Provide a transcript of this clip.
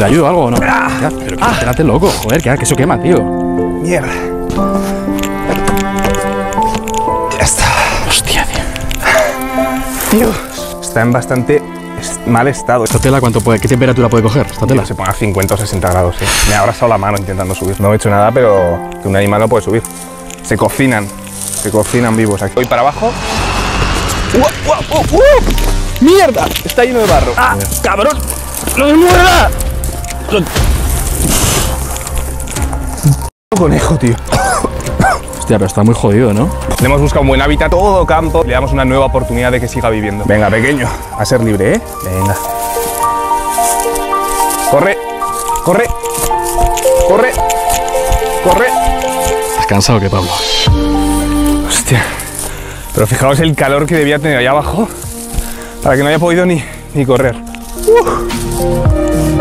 ¿Te ayudo algo o no? Ya, pero que- espérate, loco. Joder, que, que eso quema, tío. Mierda. Ya está. Hostia, tío. Dios. Está en bastante mal estado. ¿Esta tela cuánto puede, qué temperatura puede coger? Esta tela. Se pone a 50 o 60 grados, sí. Me ha abrazado la mano intentando subir. No he hecho nada, pero que un animal no puede subir. Se cocinan. Se cocinan vivos aquí. Voy para abajo. ¡Mierda! Está lleno de barro. ¡Ah, cabrón! ¡No me muera! Conejo, tío. Hostia, pero está muy jodido, ¿no? Le hemos buscado un buen hábitat, todo campo. Le damos una nueva oportunidad de que siga viviendo. Venga, pequeño, a ser libre, ¿eh? Venga. Corre, corre, corre, corre. ¿Estás cansado que Pablo? Hostia. Pero fijaos el calor que debía tener allá abajo para que no haya podido ni, ni correr. Uf.